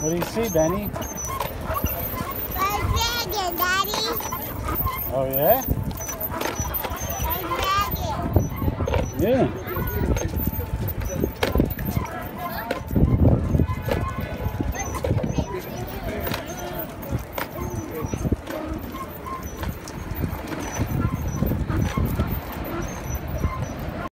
What do you see, Benny? A dragon, Daddy. Oh, yeah? A dragon. Yeah.